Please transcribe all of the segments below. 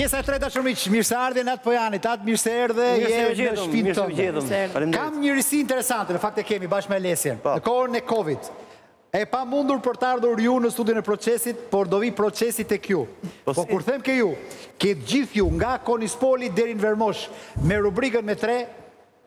Pjesa e tretë, të dashur miq, mirëseardhjen At Pojanit, At mirë se erdhe, je në shpinë tënde. Kam një risi interesante, në fakt e kemi bashkë me Lesjen, po. në kohën e Covid. E pamundur për të ardhur ju në studion e procesit, por do vijë Procesi tek ju. Po, po kur them ke ju, ke gjithë ju nga Konispoli deri në Vermosh, me rubrikën më të re,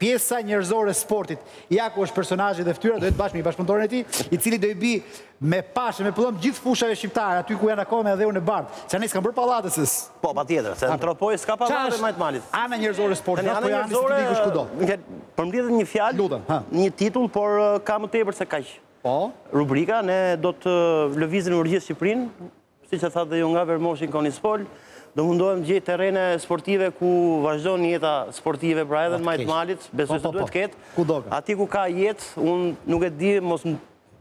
Pjesa njerëzore e sportit. Ja ku është personazhi dhe fytyra, do jetë bashkë me bashkëpunëtorin e tij, i cili do i bi me pash, me pëllëmbë gjithë fushave shqiptare, aty ku janë akoma me dheun e bardhë. Se atje s'kanë bërë pallate se. Po, patjetër, se në Tropojë s'ka pallate majë të malit. Çfarë është ana njerëzore e sportit? Ana njerëzore e sportit. Përmblidhet një fjalë, një titull, por ka më tepër se kaq. Po. Rubrika ne do të lëvizim në gjithë Shqipërinë. Siç e thatë dhe ju nga Vermoshi në Konispol, do mundohem të gjej terrene sportive ku vazhdon jeta sportive, pra edhe në majë të malit, besoj se duhet të ketë. Aty ku ka jetë, unë nuk e di, mos më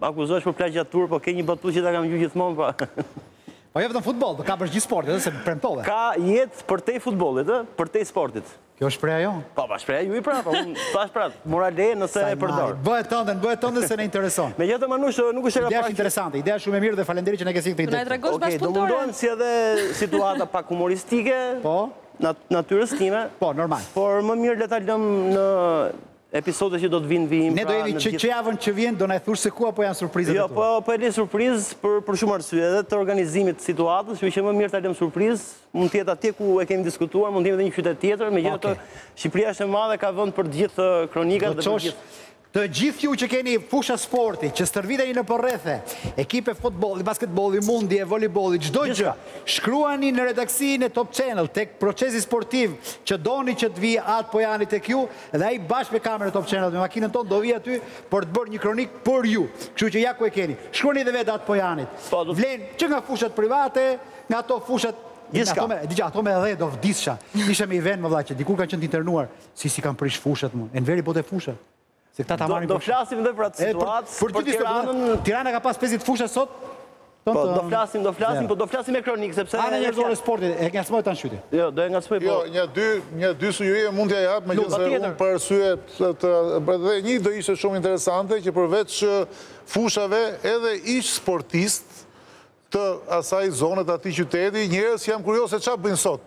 akuzosh për plagjiaturë, po ke një batutë që ta kam dëgju gjithmonë, pra. Po jo vetëm futboll, do ka për gjithë sportet, se premtove. Ka jetë përtej futbollit, përtej sportit. Kjo është shprehja jo? Po, pa shprehja juaj pra, po, unë thashë pra, mora leje nëse e përdor. Bëje tënden, bëje tënden se na intereson. Megjithatë Manush, nuk është e rapashë. Ideja është interesante, ideja është shumë e mirë dhe faleminderit që na ke sjellë këtë ide. Na e tregosh okay, bashkëpunëtorë. Ok, do mundohem të sjell edhe situata pak humoristike. Po? Natyrës time. Po, normal. Por më mirë le ta lëmë në Episodet që do të vijnë në vijim pra në gjithë. Ne do jemi që që javën që vjen, do na e thush se ku apo janë surprizat e jo, tua. Jo, po, po e le surprizë për, për shumë arsye edhe të organizimit të situatës, që që më mirë ta lëmë surprizë, mund të jetë atje ku e kemi diskutuar, mund të jetë dhe një qytet tjetër, megjithatë, okay, Shqipëria është e madhe, ka vënd për gjithë uh, kronikat dhe për gjithë. Të gjithë ju që keni fusha sporti, që stërviteni nëpër rrethe, ekipe futbolli, basketbolli, mundje, volejbolli, çdo gjë, shkruani në redaksinë e Top Channel, tek procesi sportiv, që doni që të vijë At Pojani tek ju, Dhe ai bashkë me kamerën e Top Channel me makinën tonë do vijë aty për të bërë një kronikë për ju. Kështu që ja ku e keni. Shkruani edhe vetë At Pojanit. Po, Vlen që nga fushat private, nga ato fushat Gjithçka. Dija, ato me dhe do vdisësha. Isha me i vend me vlla që dikur kanë qenë të internuar, si s'i kanë prish fushat më. Enveri bote fusha. Se këta ta marrin. Do flasim edhe për atë situatë. Për Tiranën. Tirana ka pas 50 fusha sot, Po, do flasim, do flasim, po do flasim me kronikë, sepse... Ana njerëzore e sportit, e ngacmoj të anë qyti. Jo, do e ngacmoj, po... Jo, nja dy, nja dy sugjerime mund t'ia jap, megjithëse unë për arsye të... Dhe një do ishte shumë interesante, që përveç fushave edhe ish-sportistë të asaj zone, të atij qyteti, njerëz që jam kurioz se ça bëjnë sot.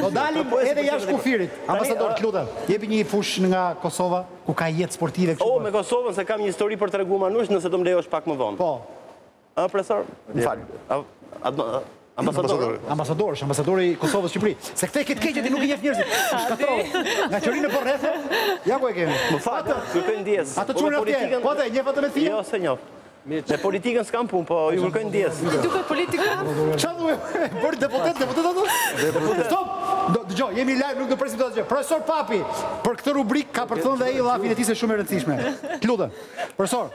Do dalim edhe jashtë kufirit. Ambasador, të lutem, jepi një fushë nga Kosova, ku ka jetë sportive kështu. Oh, me Kosovën se kam një histori për tregu Manush, nëse do më lejosh pak më vonë. Po. Ë, profesor? Më fal. Ambasador. Ambasador, është ambasadori i Kosovës në Shqipëri. Se këtë e ke të keq ti nuk i njeh njerëzit. Shkatrrove. Ngaqë rri nëpër rrethe. Ja ku e kemi. Më fal, ju kërkoj ndjesë. Atë çunin atje. Po atë e njeh atë me thinja? Jo, s'e njoh. Me politikën s'kam punë, po ju kërkojnë ndjesë. Ti duke politikë? Ça duke? Por deputet, deputet ato? Deputet. Stop! Dëgjo, jemi live, nuk do presim gjë. Profesor Papi, për këtë rubrikë ka për të thënë dhe llafin e tij se është shumë e rëndësishme. Të lutem. Profesor.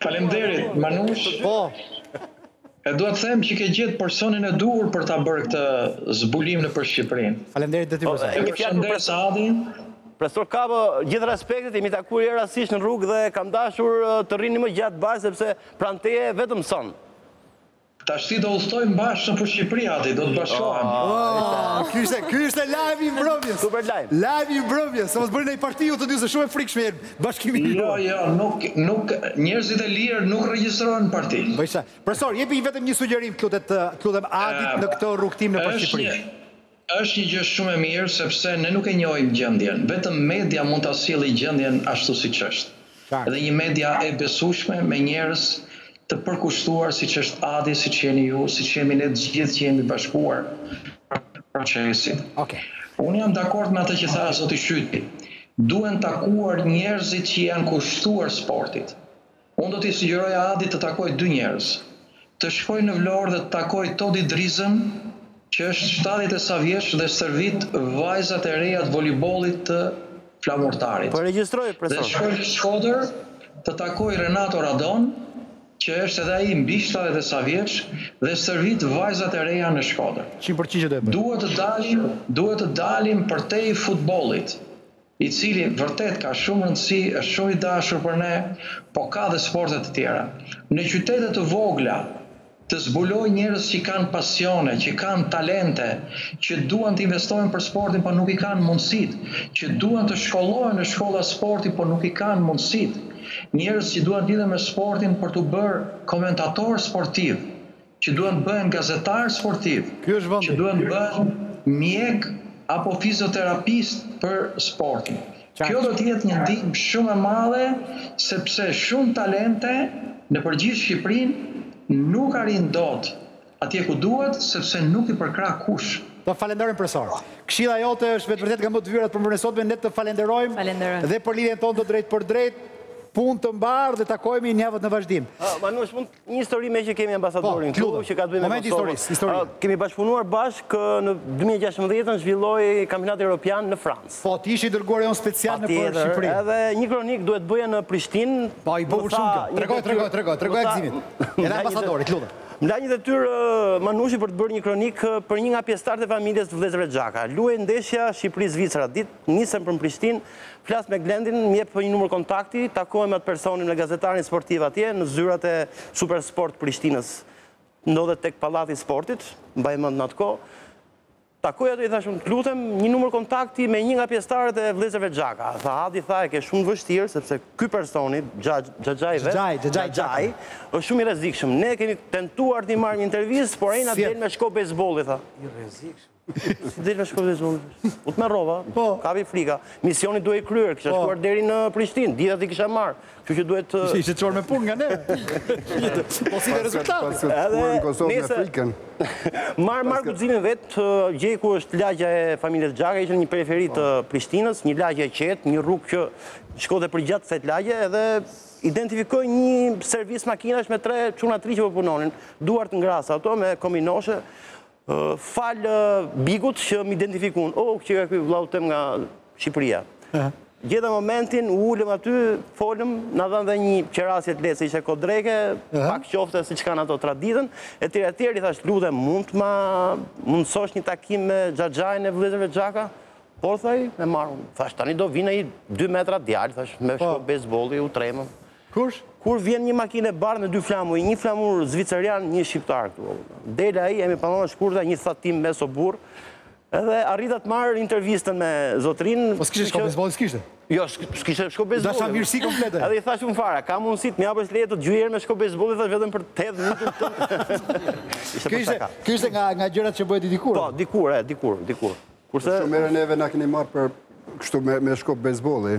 Faleminderit, Manush. Po. Edhe dua të them që ke gjetë personin e duhur për ta bërë këtë zbulim nëpër Shqipërinë. Faleminderit dhe ty për zë. Ju përshëndes Adi. Profesor Kabo, gjithë respektet, jemi takuar dje rastësisht në rrugë dhe kam dashur të rrimë më gjatë bashkë sepse pranë teje vetëm mëson. Tashti do udhëtojmë bashkë nëpër Shqipëri Adi, do të bashkohemi. Ëh, ky ishte, ky ishte lajmi i mbrëmjes. Super lajm. Lajmi i mbrëmjes, se mos bëni ndonjë parti ju të dy se shumë e frikshëm jeni. Bashkimi. Jo, jo, nuk nuk njerëzit e lirë nuk regjistrohen në parti. Po isha. Profesor, jepi vetëm një sugjerim të lutet të lutem Adit në këtë rrugëtim nëpër Shqipëri. Është një gjë shumë e mirë sepse ne nuk e njohim gjendjen. Vetëm media mund ta sjellë gjendjen ashtu siç është. Dhe një media e besueshme me njerëz të përkushtuar siç është Adi, siç jeni ju, siç jemi ne të gjithë që jemi bashkuar procesit. Okej. Unë jam dakord me atë që tha zoti Shyti. Duhen takuar njerëzit që i janë kushtuar sportit. Unë do t'i sugjeroja Adit të takojë dy njerëz. Të shkojë në Vlorë dhe të takojë Todi Drizën që është shtatëdhjetë e sa vjeç dhe stërvit vajzat e reja të volejbollit të Flamurtarit. Po regjistroj, profesor. Dhe të shkojë në Shkodër të takojë Renato Radojën, që është edhe ai mbi shtatëdhjetë e sa vjeç dhe stërvit vajzat e reja në Shkodër. Qind për qind që do ta bëj. Duhet të dalim, duhet të dalim përtej futbollit, i cili vërtet ka shumë rëndësi, është shumë i dashur për ne, po ka dhe sporte të tjera. Në qytete të vogla të zbulojë njerëz që kanë pasione, që kanë talente, që duan të investohen për sportin po nuk i kanë mundësitë, që duan të shkollohen në shkolla sporti po nuk i kanë mundësitë, njerëz që duan të lidhen me sportin për t'u bërë komentatorë sportivë, që duan të bëhen gazetarë sportivë, Ky është vendi. që duan të bëhen mjekë apo fizioterapistë për sportin. Kjo do të jetë një ndihmë shumë e madhe sepse shumë talente nëpër gjithë Shqipërinë nuk arrijnë dot atje ku duhet sepse nuk i përkrah kush. Të falenderojmë profesor. Këshilla jote është me të vërtetë nga më të vyerat për mbrëmjen e sotme, ne të falenderojmë dhe për lidhjen tonë të drejtpërdrejtë. Punë të mbarë dhe takohemi javët në vazhdim. Një histori meqë kemi ambasadorin këtu, po, që ka të bëjë me Kosovën. Kemi bashkëpunuar bashkë në 2016 kur zhvillohej Kampionati Europian në Francë. Po, ti ishe i dërguari ynë special nëpër Shqipëri. Edhe një kronikë duhet të bëja në Prishtinë. Po, e bukur shumë kjo. Tregoje, tregoje, tregoje, tregoje këzimit. E në ambasadorit, të lutem. Më dha një detyrë Manushi për të bërë një kronikë për një nga pjesëtarët e familjes të vëllezërve Xhaka. Luhej ndeshja Shqipëri-Zvicër, dit Nisem për në Prishtinë, flas me Glendin, më jep një numër kontakti, takohem me atë personin, me gazetarin sportiv atje, në zyrat e Super Sport të Prishtinës, ndodhet tek Pallati i Sportit, mbaj mend në atë kohë. Takoj atë i thashë unë, të lutem, një numër kontakti me një nga pjesëtarët e vëllezërve Xhaka. Tha Adi tha e ke shumë të vështirë sepse ky personi, xhaxhai vetë, xhaxhai, është shumë i rrezikshëm. Ne kemi tentuar të marrim intervistë, por ai na del me shkop bejsbolli, tha. I rrezikshëm. Si del me shkop bejsbolli? U tmerrova, po, kapi frika. Misioni duhet kryer, kisha, po, shkuar deri në Prishtinë, dietat i kishe marrë. Që që duhet... Që që qërë me punë nga ne? Po, s'ishte rezultat? Pas këtë shkuar në Kosovë me frikën. Marr marr guximin vetë, gjej ku është lagjja e familjes Xhaka, ishin në periferi të, po, Prishtinës, një lagje e qetë, një rrugë që shkonte përgjatë te lagjja, edhe identifikoj një servis makinash me tre çuna të rinj që po punonin, duart në graso ato me kominoshe, Falë Bigut që më identifikuan, o, çka ka, o vllau jem nga Shqipëria. Gjeta momentin, u ulëm aty, folëm, na dhanë dhe një qerasje të lehtë, se ishte kohë dreke, pak qofte, siç kanë ato traditën, e tjera e tjera, i thashë të lutem, mund të ma mundësosh një takim me xhaxhain e vëllezërve Xhaka, po tha ai, e marr, thashë tani do vijë ai dy metra djalë, thashë me shkop bejsbolli, u trembëm. Kush? Kur vjen një makinë e bardhë me dy flamuj, një flamur zviceran, një shqiptar këtu. Del ai, e me pantallona të shkurta, një thatim meso burrë. Edhe arrita të marr intervistën me zotrin. Po s'kishte shkop bejsbolli, s'kishte. Jo, s'kishte shkop bejsbolli. Dashamirësi komplete. Edhe i thashë unë fare, ka mundësi të më japësh leje të gjuaj me shkop bejsbolli, thashë vetëm për të hedh mutun këtu. Kjo ishte, kjo ishte nga nga gjërat që bëhet dikur. Po, dikur, e, dikur, dikur. Kurse shumë herë neve na keni marrë për kështu me me shkop bejsbolli.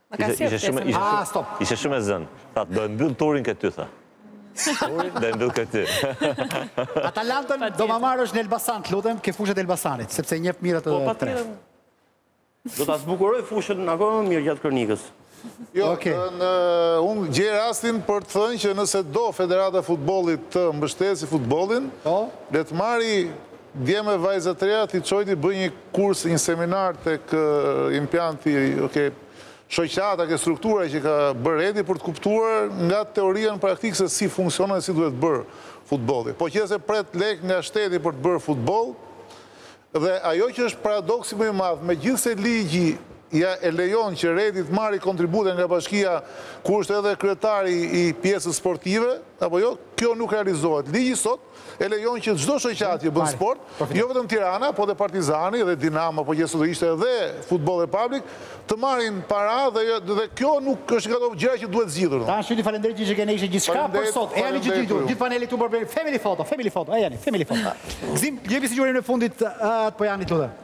Ishe shumë e zënë. Tha, do e mbyll turin këtu, tha. Turin? Do e mbyll këtu. Atalantën do ma marrësh në Elbasan, të lutem, ke fusha e Elbasanit, sepse e njeh mirë ti, po, Tref. Do ta zbukuroj fushën akoma më mirë gjatë kronikës. Jo, unë gjej rastin për të thënë që nëse do Federata e Futbolit të mbështesi futbolin, po? le të marri djem e vajza të reja, t'i çojë të bëjnë një kurs, një seminar tek impianti, okay, shoqata, ke struktura që ka bërë Redi për të kuptuar nga teoria në praktikë se si funksionon e si duhet bërë futbolli. Po qe se pret lek nga shteti për të bërë futboll, dhe ajo që është paradoksi më i madh, megjithëse ligji ia lejon që Redi të marri kontribute nga bashkia ku është edhe kryetari i pjesës sportive, apo jo, kjo nuk realizohet. Ligji sot e lejon që çdo shoqatë që bën sport, jo vetëm Tirana, po dhe Partizani dhe Dinamo, po gjithashtu do ishte edhe Football Republic, të marrin para dhe kjo nuk është nga ato gjëra që duhet zgjidhur. Tan Shylli, faleminderit që qe, kjo ishte gjithçka për sot. Ejani i gjithë, gjithë paneli këtu për family photo, family photo, Ejani, family photo. Gzim, jepi sigurim në fundit atë po Jani të lutem.